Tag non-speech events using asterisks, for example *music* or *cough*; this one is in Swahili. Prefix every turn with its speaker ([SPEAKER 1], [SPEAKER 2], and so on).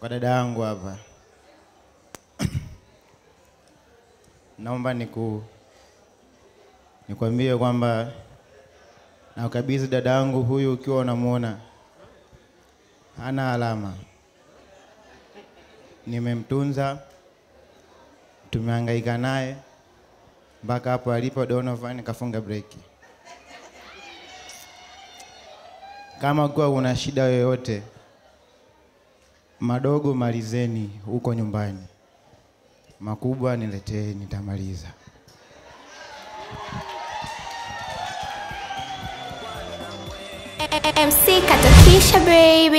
[SPEAKER 1] kwa dada yangu hapa. *coughs* Naomba niku nikwambie kwamba nakabidhi dada yangu huyu, ukiwa unamwona hana alama. Nimemtunza, tumehangaika naye mpaka hapo alipo. Donovan kafunga breki. Kama kuwa kuna shida yoyote, madogo malizeni huko nyumbani, makubwa niletee, nitamaliza.
[SPEAKER 2] MC Katakisha baby.